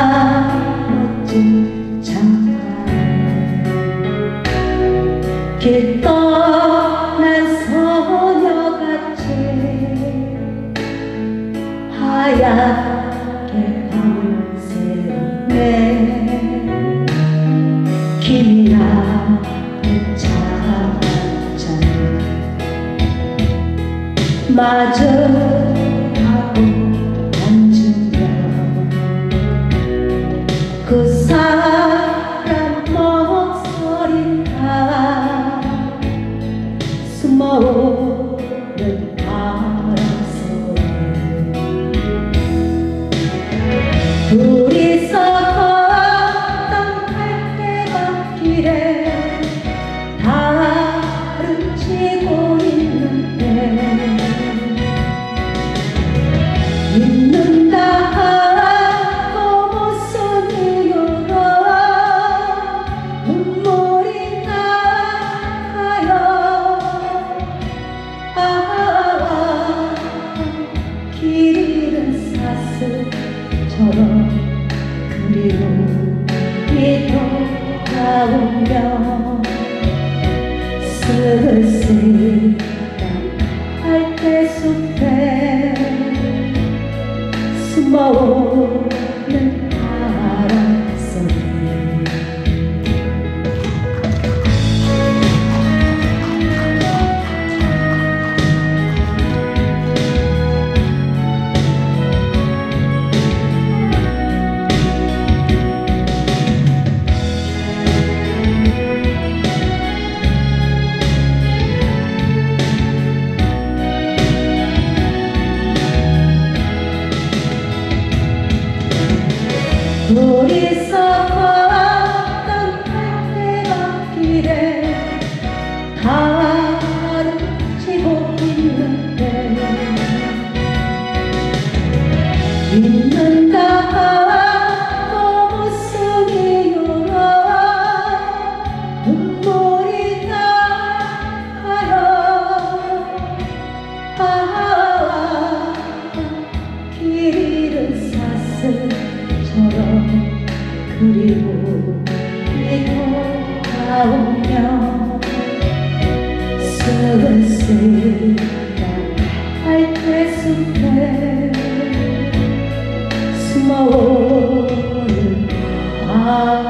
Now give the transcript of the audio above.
멋진 장화 길 떠난 소녀같이 하얗게 밤새네. 차잔 마주 하고 사슴처럼 그리움이 돌아오며 쓸쓸한 갈대숲에 숨어오 둘이서 걷던 갈대밭길에 달을 치고 있는데 믿는다 small. Ah.